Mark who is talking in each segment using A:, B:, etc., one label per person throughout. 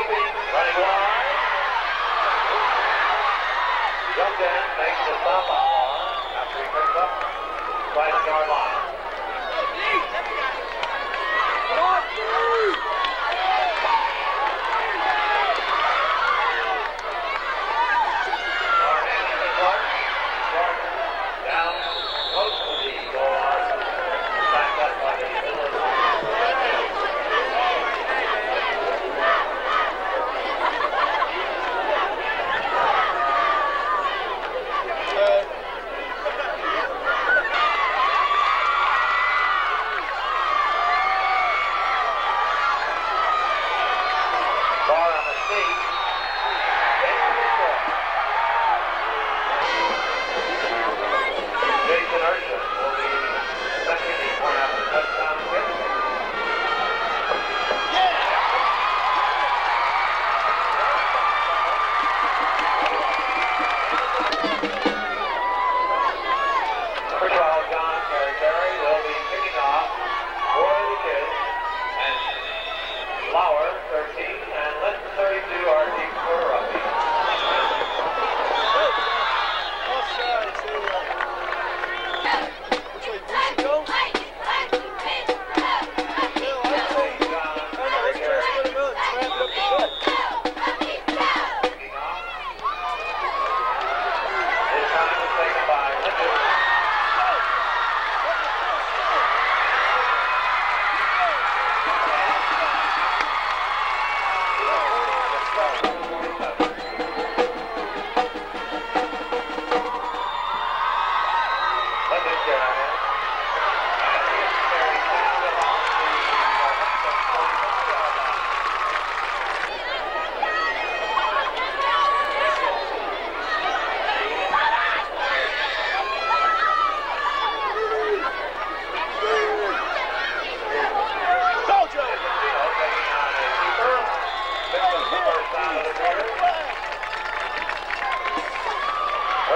A: Running wide. Jump in, makes the stop on after he picks up by the yard line.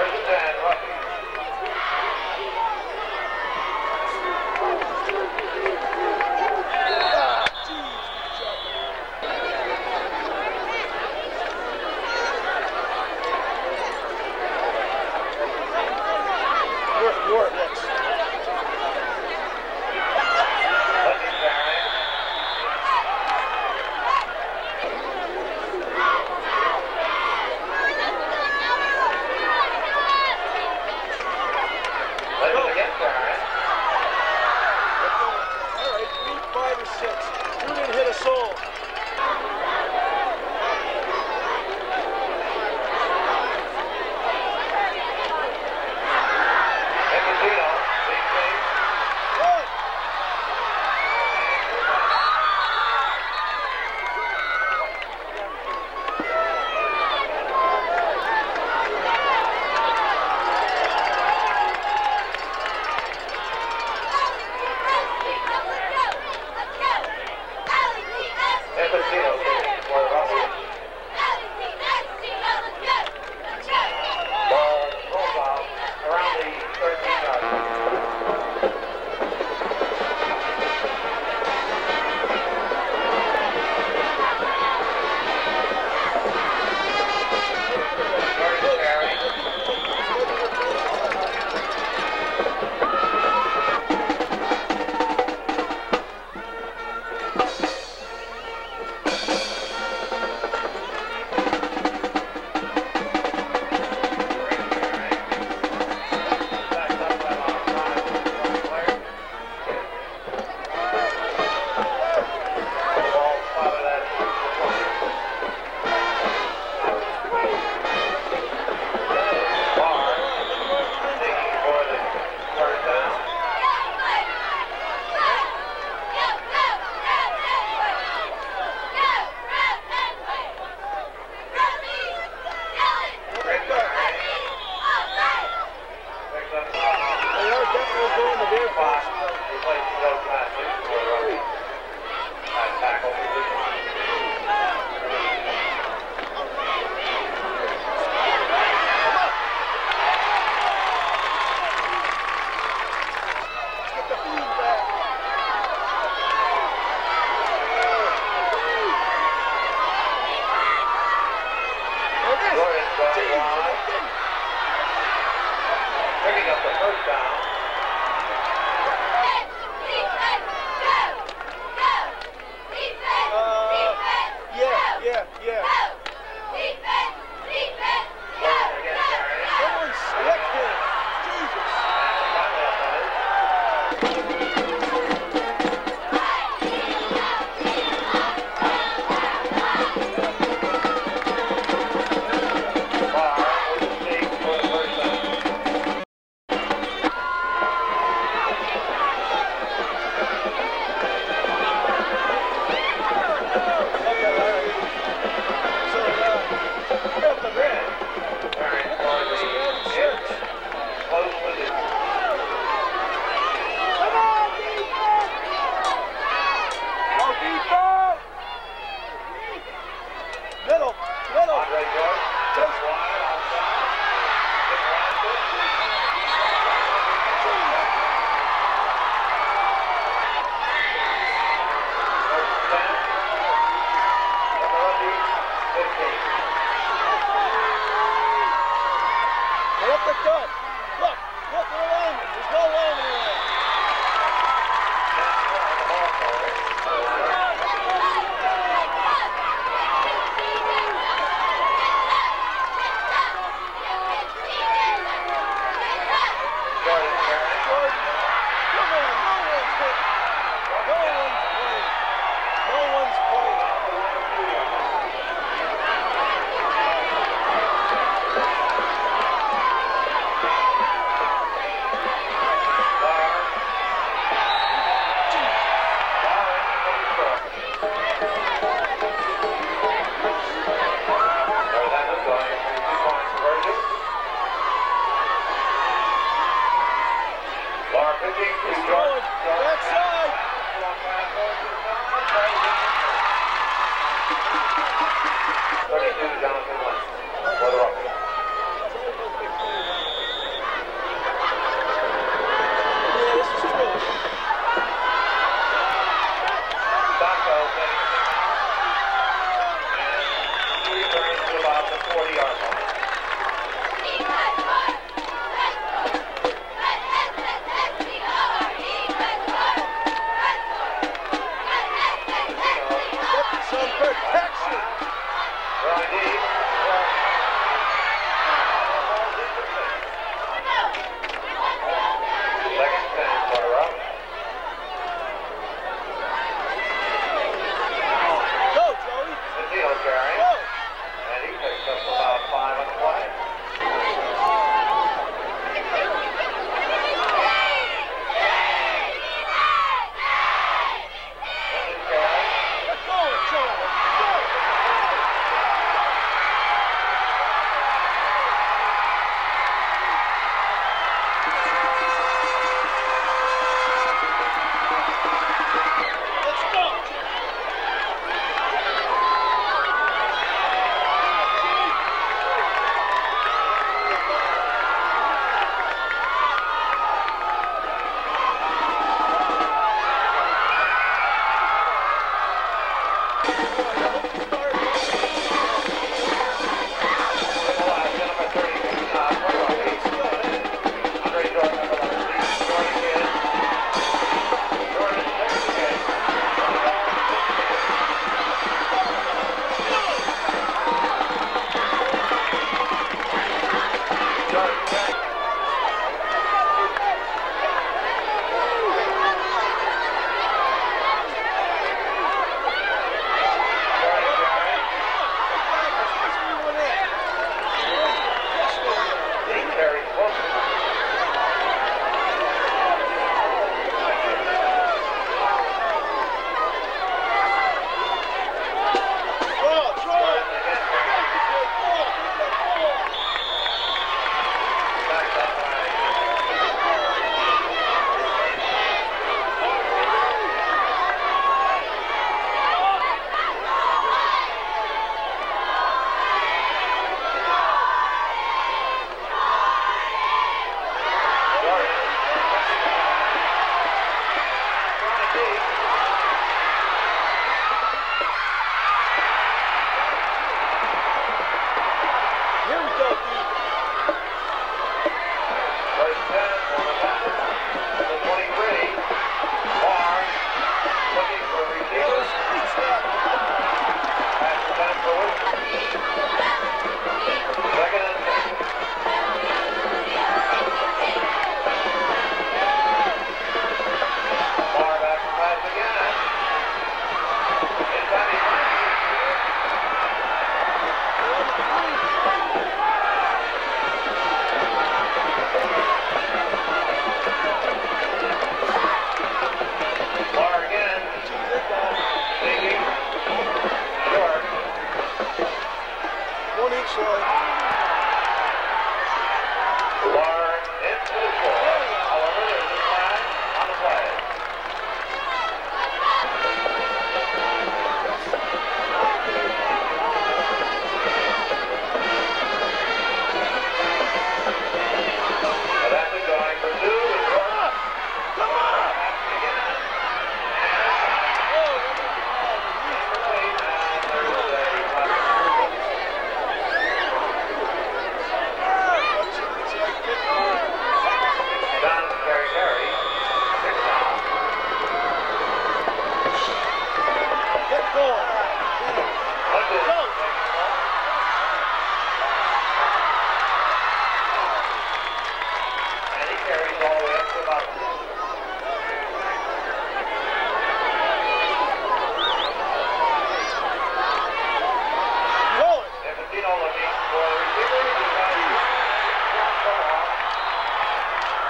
A: First and
B: He's going. Backside.